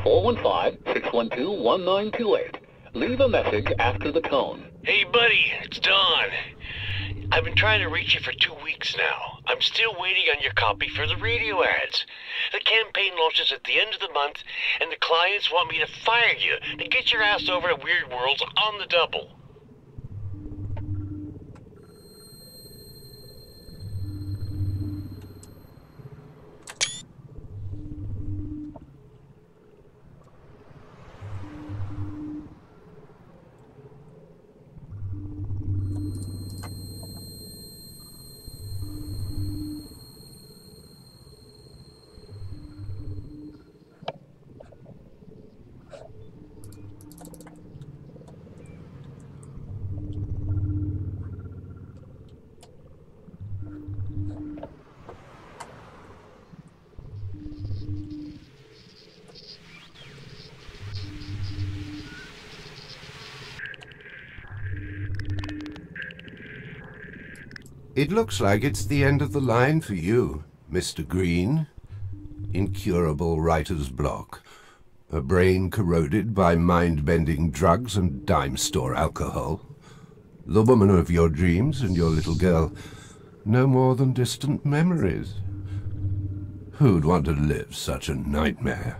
at 415-612-1928. Leave a message after the tone. Hey, buddy, it's Don. I've been trying to reach you for two weeks now. I'm still waiting on your copy for the radio ads. The campaign launches at the end of the month, and the clients want me to fire you to get your ass over to Weird Worlds on the double. It looks like it's the end of the line for you, Mr. Green. Incurable writer's block. A brain corroded by mind-bending drugs and dime store alcohol. The woman of your dreams and your little girl, no more than distant memories. Who'd want to live such a nightmare?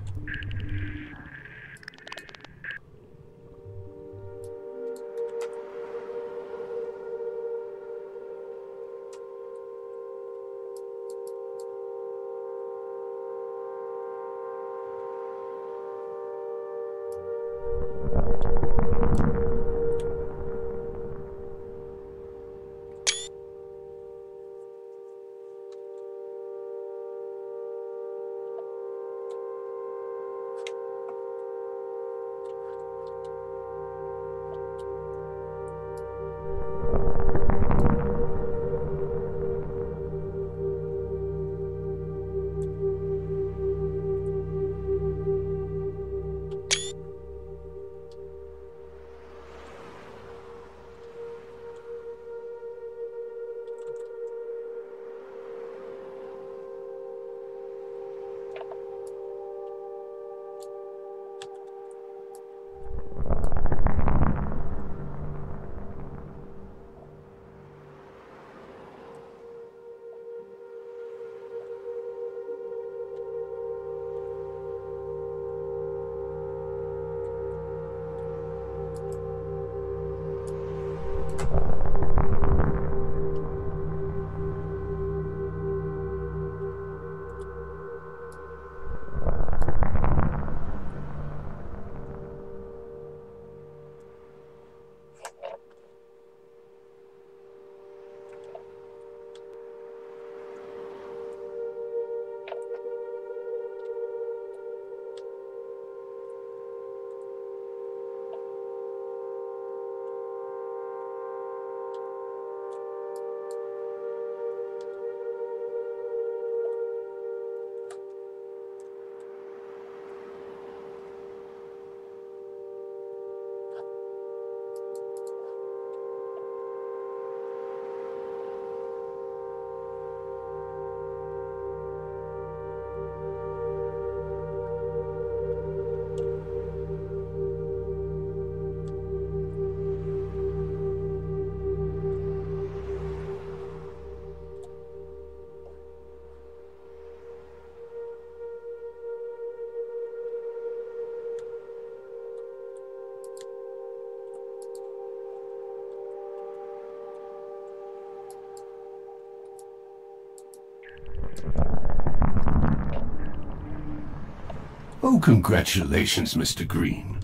Oh, congratulations, Mr. Green.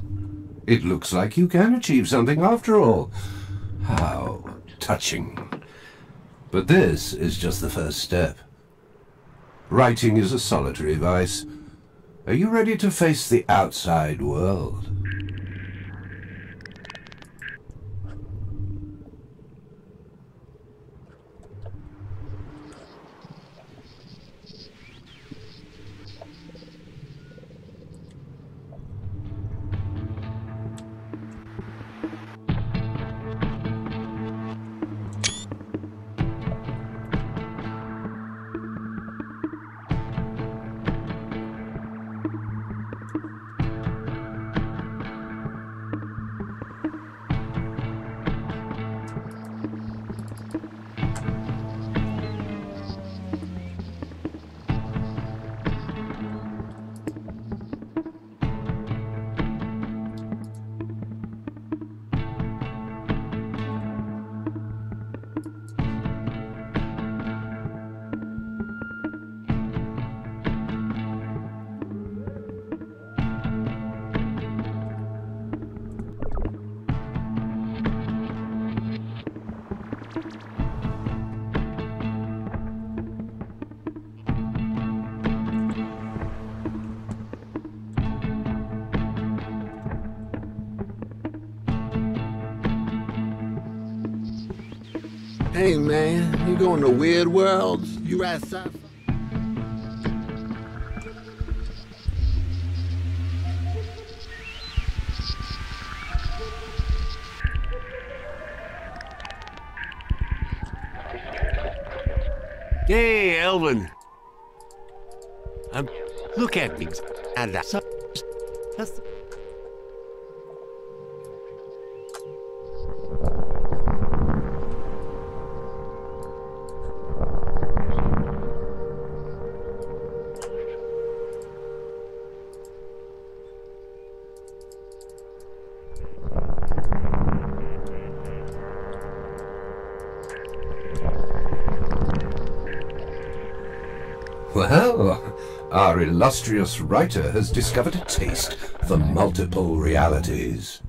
It looks like you can achieve something after all. How touching. But this is just the first step. Writing is a solitary vice. Are you ready to face the outside world? Hey man, you going to weird worlds? You at sci Hey, Elvin. Um, look at me. And that's our illustrious writer has discovered a taste for multiple realities.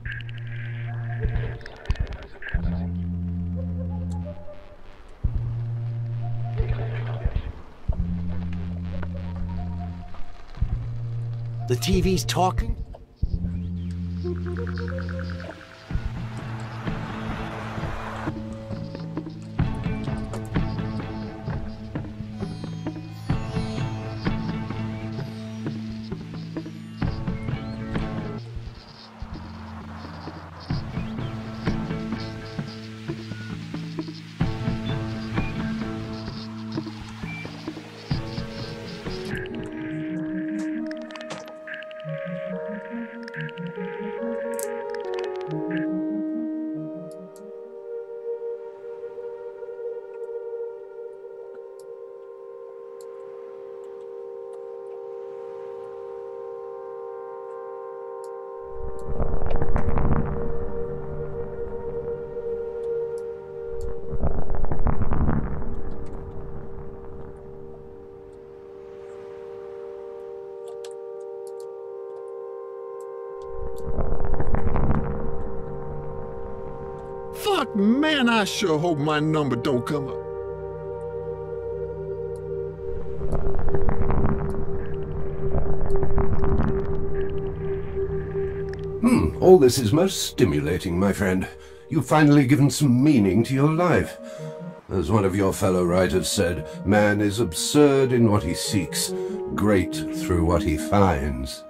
the TV's talking. Man, I sure hope my number don't come up. Hmm, all this is most stimulating, my friend. You've finally given some meaning to your life. As one of your fellow writers said, man is absurd in what he seeks, great through what he finds.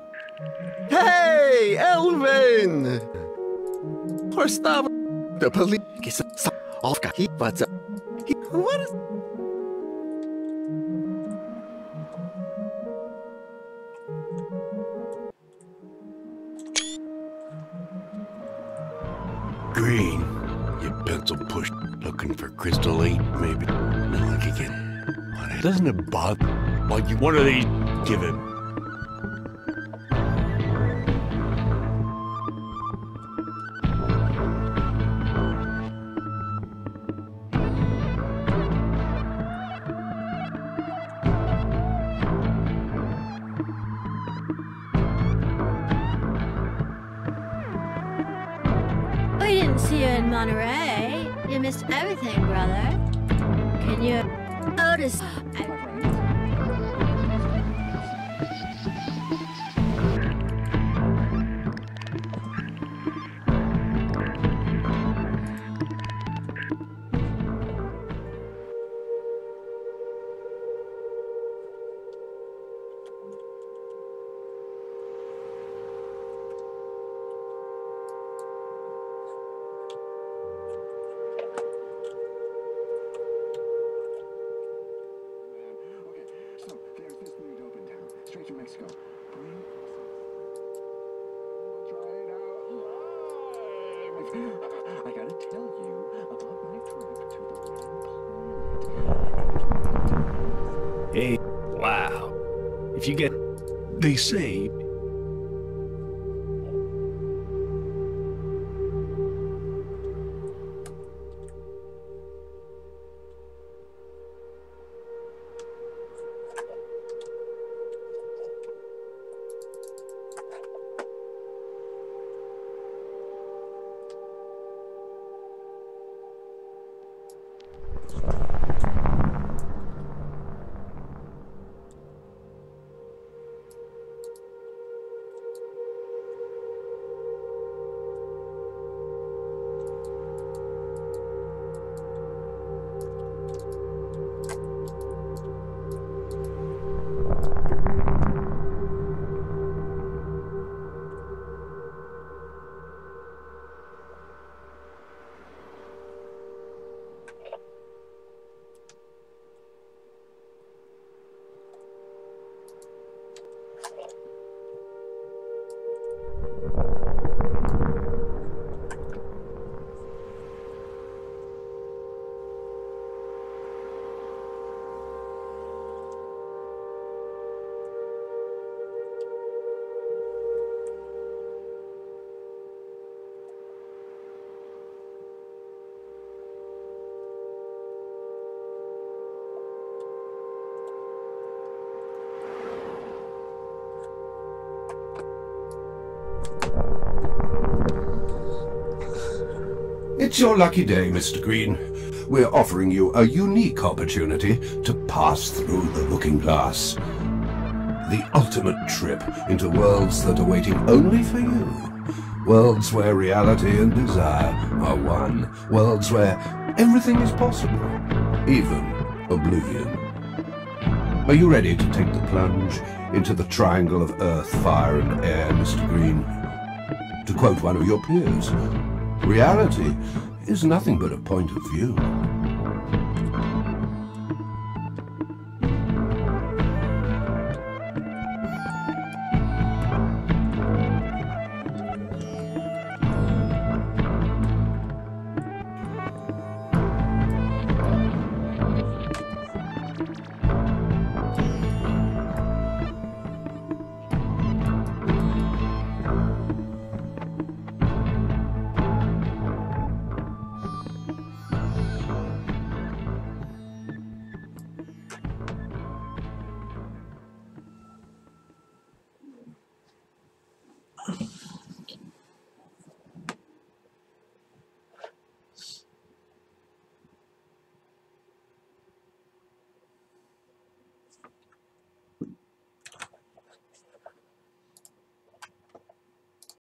Hey, Elvin! Porstava. The police. Some off. He, he, what is. Green, you pencil push looking for Crystal 8, maybe. Look again. Doesn't it bother? Like, you- what are these giving? We notice? Hey, wow. If you get. They say. It's your lucky day, Mr. Green. We're offering you a unique opportunity to pass through the looking glass. The ultimate trip into worlds that are waiting only for you. Worlds where reality and desire are one. Worlds where everything is possible, even oblivion. Are you ready to take the plunge into the triangle of earth, fire, and air, Mr. Green? To quote one of your peers, reality is nothing but a point of view.